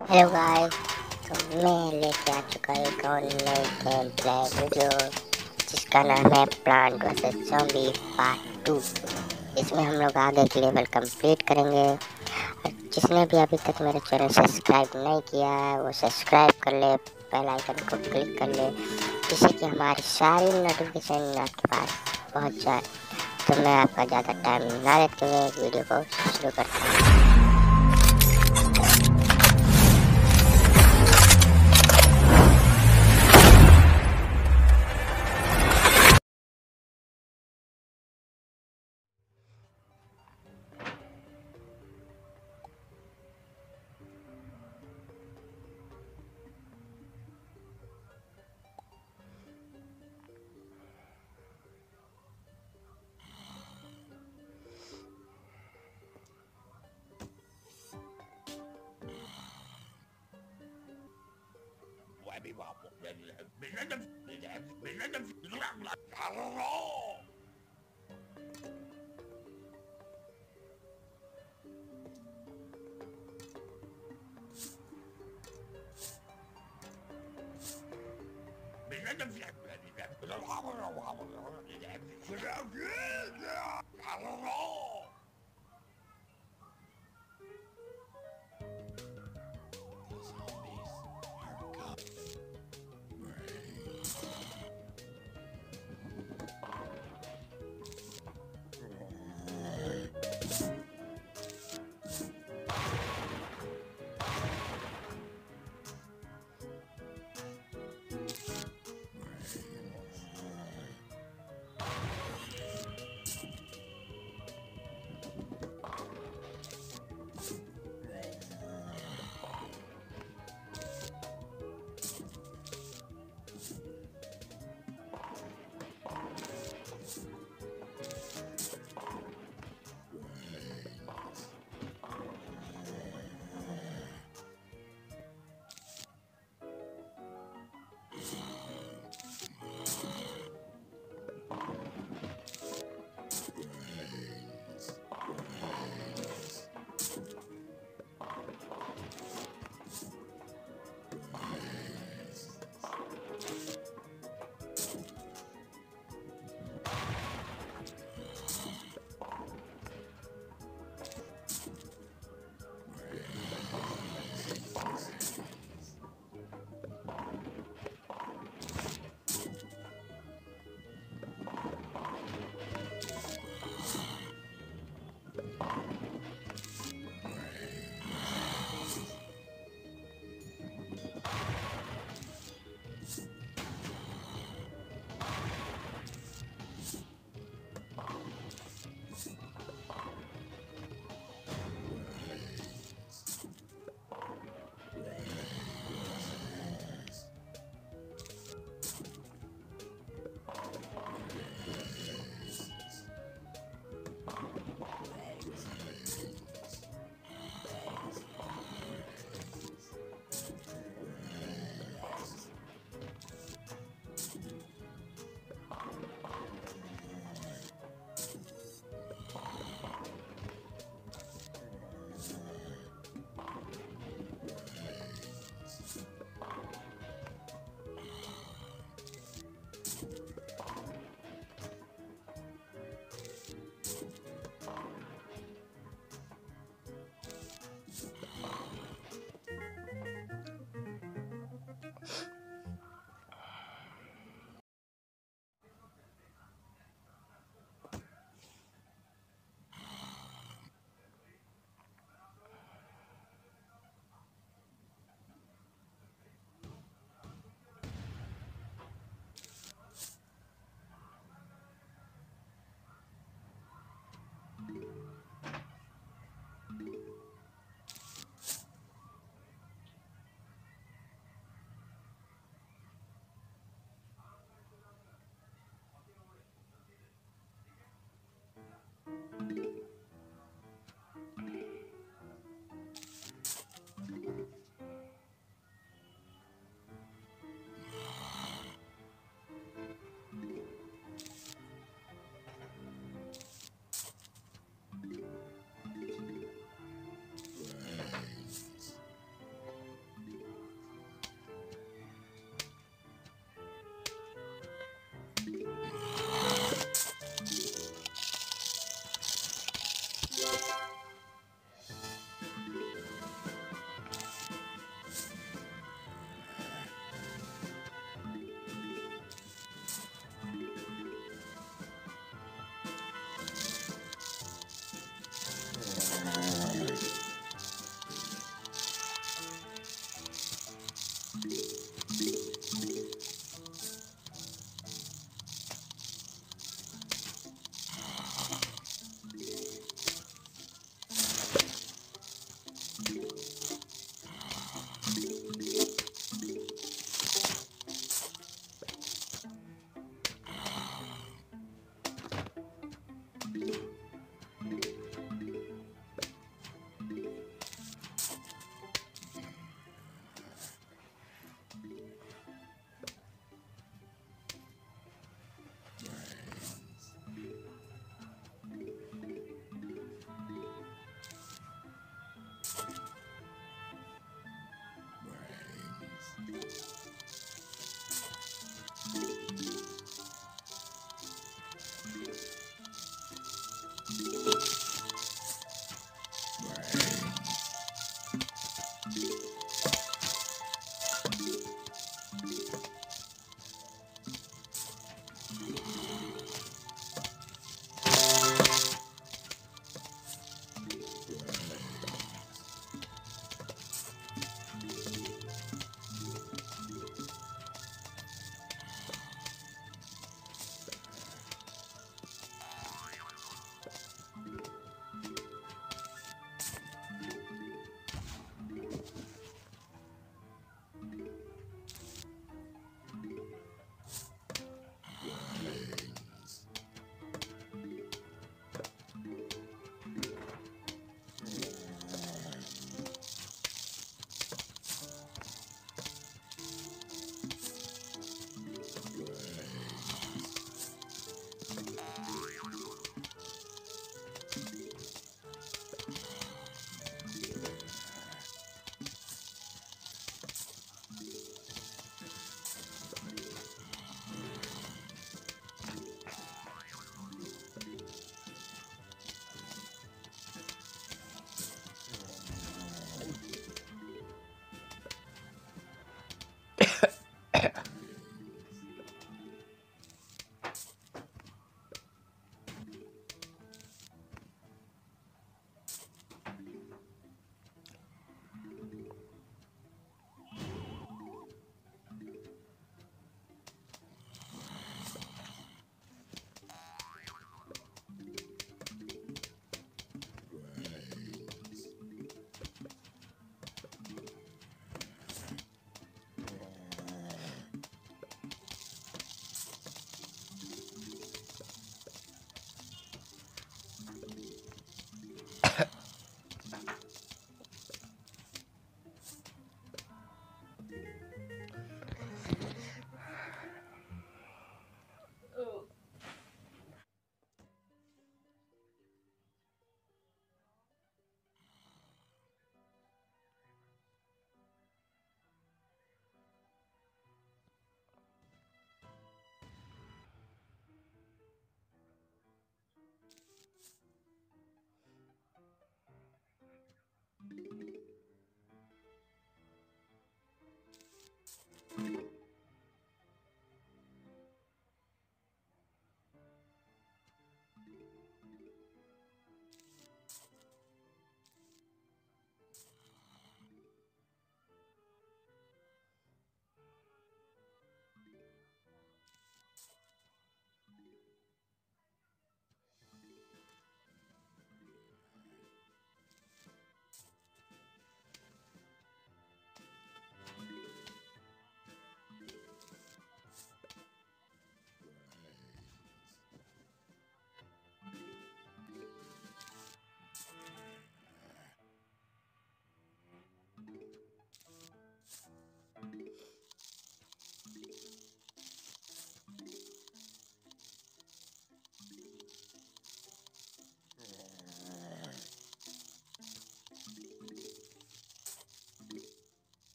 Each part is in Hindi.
हेलो गाइस तो मैं लेके आ चुका एक और नई गेम प्ले वीडियो जिसका नाम है plant versus zombie part two इसमें हम लोग आगे के लेवल कंप्लीट करेंगे। जिसने भी अभी तक मेरा चैनल सब्सक्राइब नहीं किया है, वो सब्सक्राइब कर ले बेल आइकन को क्लिक कर ले, जिससे कि हमारी सारी नोटिफिकेशन आपके पास पहुँच जाए। तो मैं आपका ज़्यादा टाइम ना लेते हुए वीडियो को शुरू करता हूँ। đi vào một mình mình nói mình mình nói mình nó đang là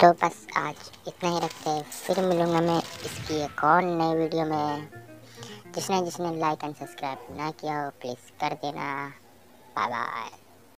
तो बस आज इतना ही रखते हैं। फिर मिलूँगा मैं इसकी एक और नई वीडियो में। जिसने जिसने लाइक एंड सब्सक्राइब ना किया हो प्लीज़ कर देना। Bye bye